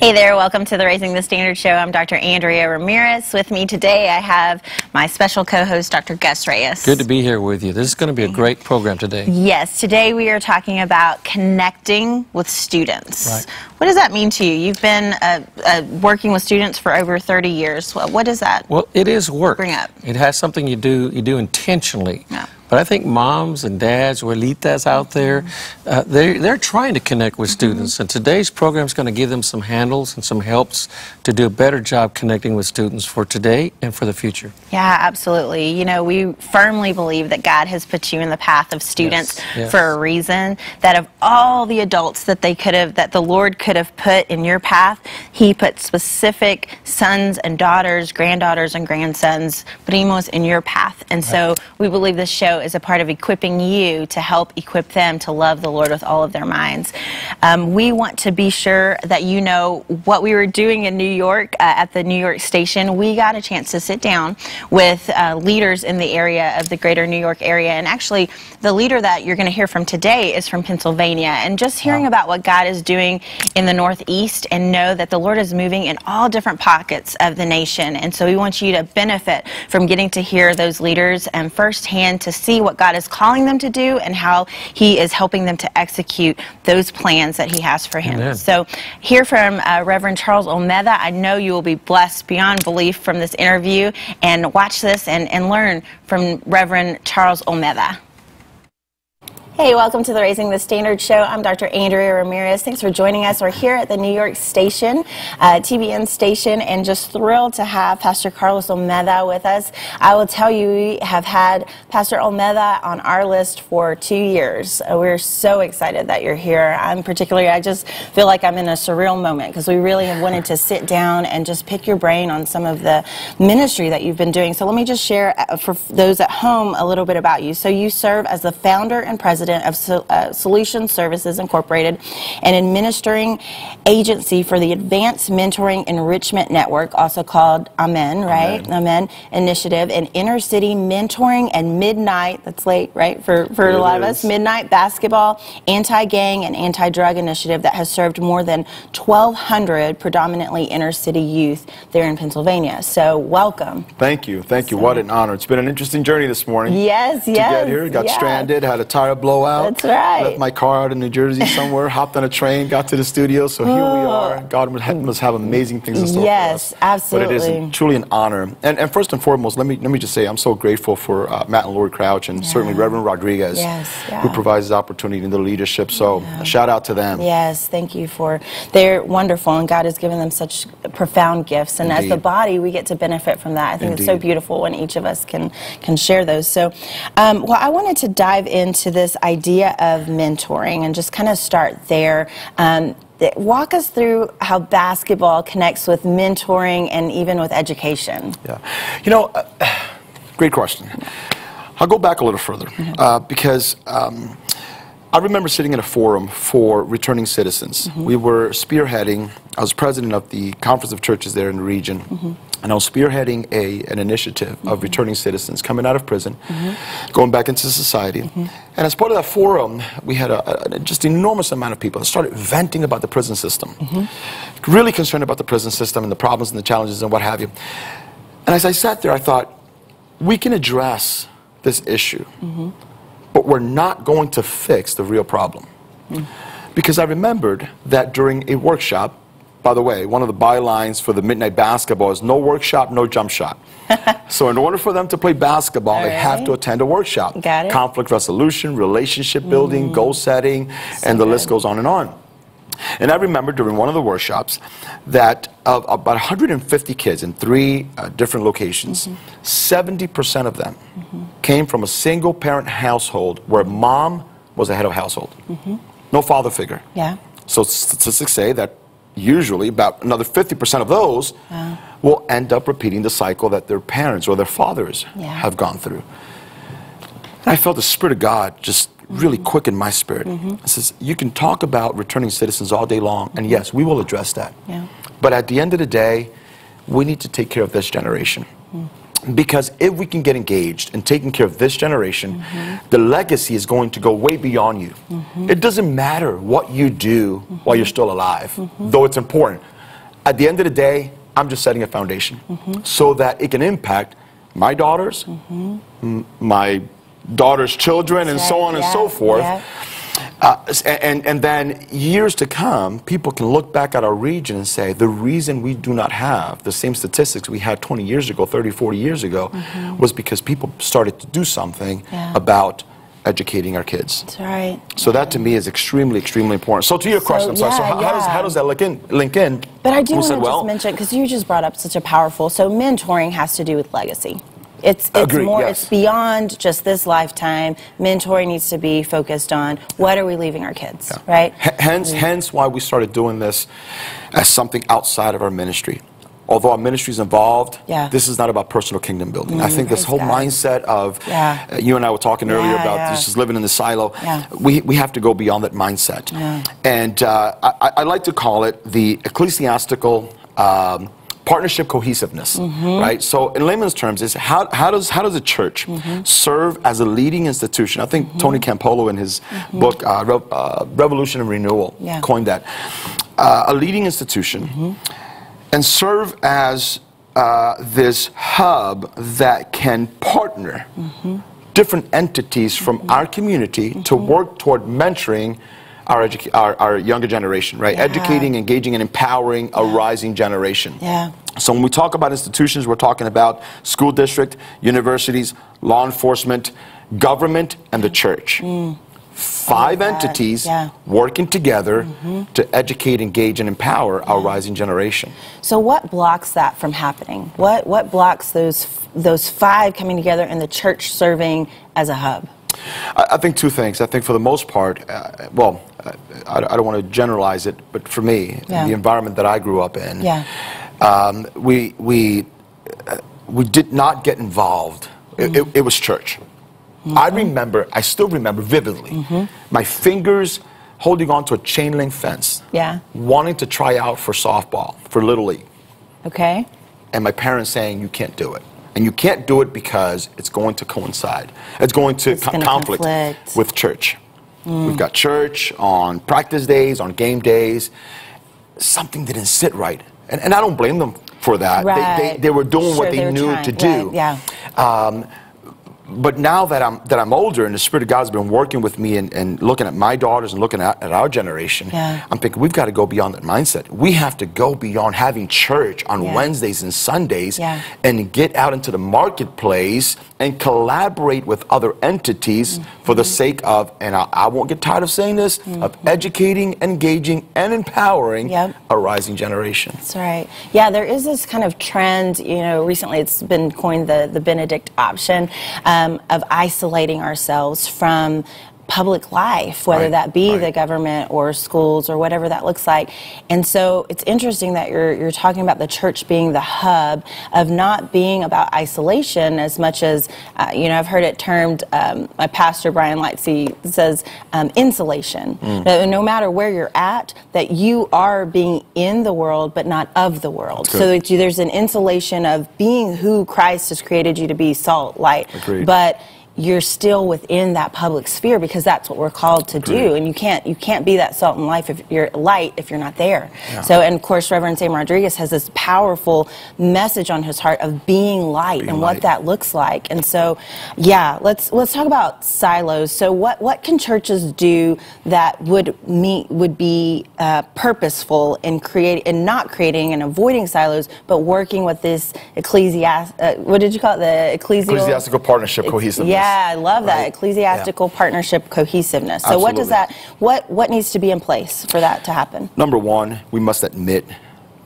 Hey there, welcome to the Raising the Standard Show. I'm Dr. Andrea Ramirez. With me today, I have my special co host, Dr. Gus Reyes. Good to be here with you. This is going to be a great program today. Yes, today we are talking about connecting with students. Right. What does that mean to you? You've been uh, uh, working with students for over 30 years. What, what does that? Well, it is work. Bring up. It has something you do you do intentionally. Yeah. But I think moms and dads, abuelitas out there, uh, they're, they're trying to connect with students. And today's program is going to give them some handles and some helps to do a better job connecting with students for today and for the future. Yeah, absolutely. You know, we firmly believe that God has put you in the path of students Yes, yes. for a reason. That of all the adults that they could have, that the Lord could have put in your path, He put specific sons and daughters, granddaughters and grandsons, primos in your path. And so we believe this show is a part of equipping you to help equip them to love the Lord with all of their minds. Um, we want to be sure that you know what we were doing in New York uh, at the New York station. We got a chance to sit down with uh, leaders in the area of the greater New York area. And actually, the leader that you're going to hear from today is from Pennsylvania. And just hearing about what God is doing in the Northeast and know that the Lord is moving in all different pockets of the nation. And so we want you to benefit from getting to hear those leaders and firsthand to see what God is calling them to do and how He is helping them to execute those plans that He has for Him. Amen. So, hear from uh, Reverend Charles Olmeda. I know you will be blessed beyond belief from this interview. And watch this and, and learn from Reverend Charles Olmeda. Hey, welcome to the Raising the Standard Show. I'm Dr. Andrea Ramirez. Thanks for joining us. We're here at the New York station, uh, TBN station, and just thrilled to have Pastor Carlos Olmeda with us. I will tell you, we have had Pastor Olmeda on our list for two years. Uh, we're so excited that you're here. I'm particularly, I just feel like I'm in a surreal moment because we really have wanted to sit down and just pick your brain on some of the ministry that you've been doing. So let me just share uh, for those at home a little bit about you. So you serve as the founder and president of Sol- uh, Solution Services Incorporated, an administering agency for the Advanced Mentoring Enrichment Network, also called Amen, right? Amen, Initiative, and inner city mentoring and midnight, that's late, right, for, for a lot of us, midnight basketball, anti gang, and anti drug initiative that has served more than 1,200 predominantly inner city youth there in Pennsylvania. So, welcome. Thank you. Thank you. What an honor. It's been an interesting journey this morning. Yes, yes. To get here, got stranded, had a tire blowout. That's right. Left my car out in New Jersey somewhere, hopped on a train, got to the studio, so here we Oh. are. God must have, amazing things in store Yes, for us. But it absolutely. is truly an honor. And, and first and foremost, let me, let me just say I'm so grateful for uh, Matt and Laurie Crouch and certainly Reverend Rodriguez, Yes, yeah. who provides the opportunity and the leadership. So a shout out to them. Yes, thank you for. They're wonderful, and God has given them such profound gifts. And as the body, we get to benefit from that. I think it's so beautiful when each of us can can share those. So, um, well, I wanted to dive into this idea of mentoring and just kind of start there. Um, Walk us through how basketball connects with mentoring and even with education. Yeah. You know, uh, great question. I'll go back a little further uh, because um, I remember sitting in a forum for returning citizens. We were spearheading, I was president of the Conference of Churches there in the region. And I was spearheading a, an initiative of mm-hmm. returning citizens coming out of prison, mm-hmm. going back into society. Mm-hmm. And as part of that forum, we had a, a just enormous amount of people that started venting about the prison system, really concerned about the prison system and the problems and the challenges and what have you. And as I sat there, I thought, we can address this issue, but we're not going to fix the real problem. Mm. Because I remembered that during a workshop, by the way, one of the bylines for the midnight basketball is no workshop, no jump shot. so in order for them to play basketball, All they have to attend a workshop. Got it. Conflict resolution, relationship building, mm. goal setting, and the list goes on and on. And I remember during one of the workshops that of about 150 kids in three uh, different locations, mm-hmm. 70% of them mm-hmm. came from a single parent household where mom was the head of household. Mm-hmm. No father figure. Yeah. So statistics say that usually about another 50% of those will end up repeating the cycle that their parents or their fathers Yeah. have gone through. I felt the Spirit of God just really mm-hmm. quicken my spirit. Mm-hmm. It says, You can talk about returning citizens all day long, and mm-hmm. yes, we will address that. Yeah. But at the end of the day, we need to take care of this generation. Because if we can get engaged in taking care of this generation, the legacy is going to go way beyond you. It doesn't matter what you do while you're still alive, though it's important. at the end of the day, I'm just setting a foundation so that it can impact my daughters, my daughters' children, and so on and so forth. yeah. Uh, and, and then years to come, people can look back at our region and say, the reason we do not have the same statistics we had 20 years ago, 30, 40 years ago, was because people started to do something. Yeah. about educating our kids. That's right. So that to me is extremely, extremely important. So to your So, question, I'm sorry, so yeah, how, how does, how does that link in? Link in? But I do want to said, just well, mention because you just brought up such a powerful. So mentoring has to do with legacy. It's it's Agreed, more. yes. It's beyond just this lifetime. Mentoring needs to be focused on what are we leaving our kids, right? H- Hence, hence why we started doing this as something outside of our ministry. Although our ministry is involved, Yeah. this is not about personal kingdom building. I think this whole God. mindset of, Yeah. uh, you and I were talking earlier about yeah. just living in the silo, Yeah. we, we have to go beyond that mindset. Yeah. And uh, I, I- I like to call it the ecclesiastical um, partnership cohesiveness, Mm-hmm. right? So in layman's terms, is how, how, does, how does a church Mm-hmm. serve as a leading institution? I think Tony Campolo in his book, uh, Re- uh, Revolution and Renewal. Yeah. coined that. Uh, a leading institution and serve as uh, this hub that can partner different entities from our community to work toward mentoring our, our, our younger generation, right? Yeah. Educating, engaging, and empowering a rising generation. Yeah. So when we talk about institutions, we're talking about school district, universities, law enforcement, government, and the church. Five that. entities Yeah. Working together to educate, engage, and empower our rising generation. So what blocks that from happening? What what blocks those those five coming together and the church serving as a hub? I, I think two things. I think for the most part, uh, well, I, I don't want to generalize it, but for me, Yeah. the environment that I grew up in, Yeah. um, we we uh, we did not get involved. It, it, it was church. I remember. I still remember vividly. My fingers holding on to a chain link fence. Yeah. Wanting to try out for softball for little league, Okay. and my parents saying you can't do it. And you can't do it because it's going to coincide. It's going to It's co- conflict conflict. with church. We've got church on practice days, on game days. Something didn't sit right. And, and I don't blame them for that. They, they, Right. they were doing Sure, what they, they knew trying, to do. right, yeah. Um, but now that I'm that I'm older and the Spirit of God's been working with me and, and looking at my daughters and looking at, at our generation, Yeah. I'm thinking we've got to go beyond that mindset. We have to go beyond having church on Yeah. Wednesdays and Sundays Yeah. and get out into the marketplace and collaborate with other entities for Mm-hmm. the sake of, and I, I won't get tired of saying this, of educating, engaging, and empowering Yep. a rising generation. That's right. Yeah, there is this kind of trend, you know, recently it's been coined the, the Benedict option um, of isolating ourselves from public life, whether Right, that be right. the government or schools or whatever that looks like. And so it's interesting that you're, you're talking about the church being the hub of not being about isolation as much as, uh, you know, I've heard it termed, um, my pastor Brian Lightsey says, um, insulation. Mm. No, no matter where you're at, that you are being in the world but not of the world. So that you, there's an insulation of being who Christ has created you to be, salt, light. Agreed. But you're still within that public sphere because that's what we're called to do. And you can't you can't be that salt and life if you're light if you're not there. So and of course reverend sam rodriguez has this powerful message on his heart of being light Being and light. what that looks like. And so yeah let's let's talk about silos. So what what can churches do that would meet would be uh, purposeful in creating and not creating and avoiding silos but working with this ecclesiast uh, what did you call it? The ecclesial Ecclesiastical partnership cohesiveness. yeah, I love that right? ecclesiastical partnership cohesiveness. So, what does that? What what needs to be in place for that to happen? Number one, we must admit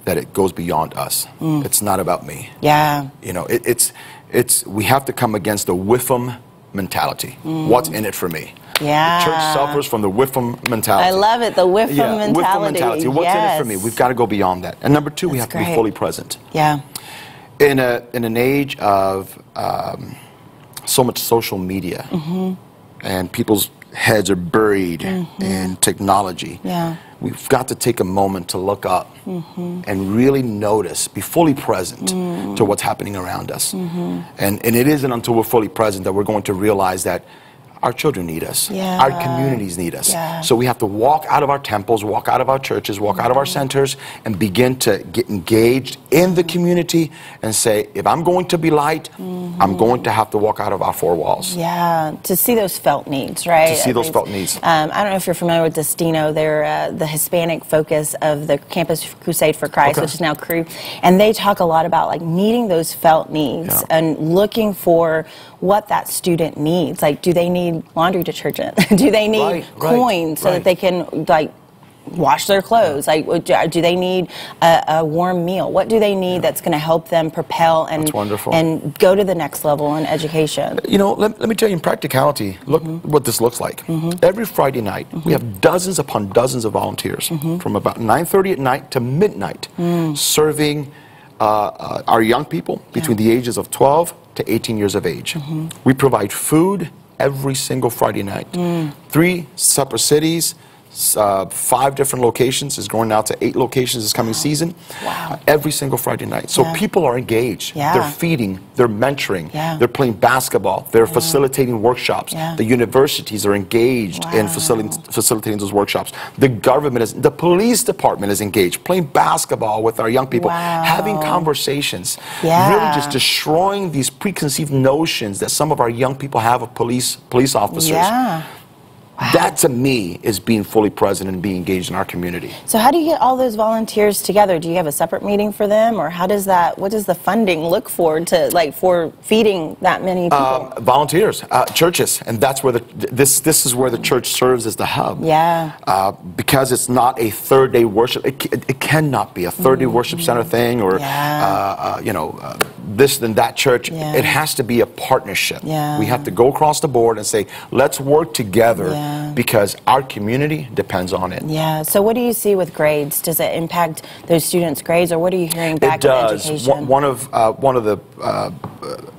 that it goes beyond us. Mm. It's not about me. Yeah, You know, it, it's it's we have to come against the whiffum mentality. What's in it for me? Mm. yeah. The church suffers from the whiffum mentality. I love it. The whiff yeah, mentality. whiffum mentality. What's in it for me? We've got to go beyond that. And number two, we That's have to be fully present. Yeah, In a in an age of um, so much social media, Mm-hmm. and people's heads are buried in technology. Yeah. We've got to take a moment to look up Mm-hmm. and really notice, be fully present Mm. to what's happening around us. Mm-hmm. And, and it isn't until we're fully present that we're going to realize that our children need us. Yeah. Our communities need us. Yeah. So we have to walk out of our temples, walk out of our churches, walk out of our centers, and begin to get engaged in the community and say, if I'm going to be light, I'm going to have to walk out of our four walls. Yeah, to see those felt needs, right? To see At those felt needs. Um, I don't know if you're familiar with Destino. They're uh, the Hispanic focus of the Campus Crusade for Christ, Okay. which is now Cru, and they talk a lot about like meeting those felt needs Yeah. and looking for what that student needs. Like, do they need laundry detergent? do they need Right, right, coins so that they can like wash their clothes? Like, do do they need a, a warm meal? What do they need that's going to help them propel and and go to the next level in education? You know, let, let me tell you in practicality, look Mm-hmm. what this looks like. Every Friday night, we have dozens upon dozens of volunteers Mm-hmm. from about 9.30 at night to midnight Mm. serving uh, uh, our young people between the ages of 12 to 18 years of age. Mm-hmm. We provide food every single Friday night. Mm. Three separate cities, uh, five different locations, is going now to eight locations this coming season. Wow. Every single Friday night. So Yeah. people are engaged. Yeah. They're feeding, they're mentoring, Yeah. they're playing basketball, they're facilitating workshops. The universities are engaged in Wow. facilitating, those workshops. The government is, the police department is engaged, playing basketball with our young people, Wow. having conversations, Yeah. really just destroying these preconceived notions that some of our young people have of police police officers. That to me is being fully present and being engaged in our community. So how do you get all those volunteers together? Do you have a separate meeting for them, or how does that? What does the funding look for to like for feeding that many people? Um, volunteers, uh, churches, and that's where the this this is where the church serves as the hub. Yeah. Uh, because it's not a third day worship, it, ca- it cannot be a third day worship center thing or Yeah. uh, uh, you know uh, this and that church. Yeah. It has to be a partnership. Yeah. We have to go across the board and say, let's work together Yeah. Because our community depends on it. yeah. So what do you see with grades? Does it impact those students' grades, or what are you hearing back It does. One, one of uh, one of the uh,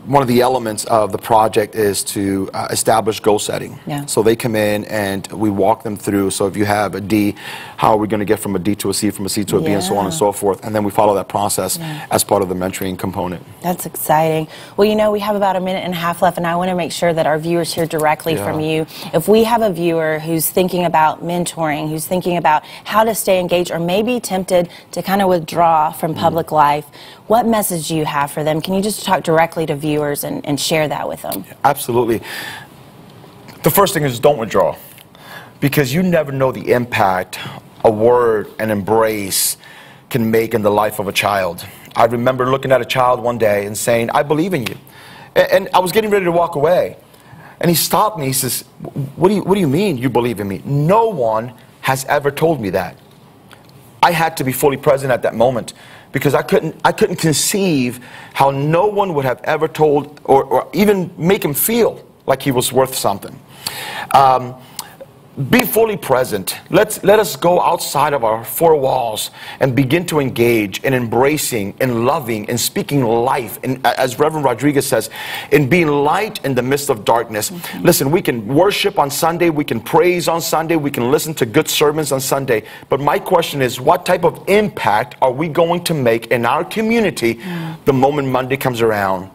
one of the elements of the project is to uh, establish goal setting. Yeah. So they come in and we walk them through. So if you have a D, how are we going to get from a D to a C, from a C to a B, and so on and so forth. And then we follow that process Yeah. as part of the mentoring component. That's exciting. Well, you know, we have about a minute and a half left, and I want to make sure that our viewers hear directly Yeah. from you. If we have a viewer who's thinking about mentoring, who's thinking about how to stay engaged, or maybe tempted to kind of withdraw from Mm. public life, what message do you have for them? Can you just talk directly to viewers and, and share that with them? Absolutely. The first thing is don't withdraw because you never know the impact a word, an embrace can make in the life of a child. I remember looking at a child one day and saying, I believe in you. A- And I was getting ready to walk away. And he stopped me. He says, what do, you, what do you mean you believe in me? No one has ever told me that. I had to be fully present at that moment because I couldn't, I couldn't conceive how no one would have ever told or, or even make him feel like he was worth something. Um, be fully present. Let's, let us go outside of our four walls and begin to engage in embracing and loving and speaking life. And as Reverend Rodriguez says, in being light in the midst of darkness. Mm-hmm. Listen, we can worship on Sunday, we can praise on Sunday, we can listen to good sermons on Sunday. But my question is, what type of impact are we going to make in our community mm. the moment Monday comes around?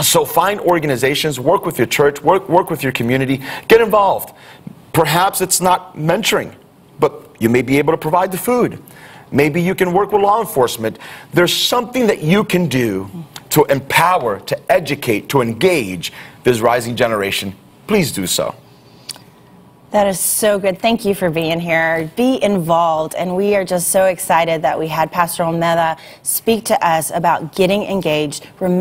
So find organizations, work with your church, work, work with your community, get involved. Perhaps it's not mentoring, but you may be able to provide the food. Maybe you can work with law enforcement. There's something that you can do to empower, to educate, to engage this rising generation. Please do so. That is so good. Thank you for being here. Be involved. And we are just so excited that we had Pastor Olmeda speak to us about getting engaged. Remember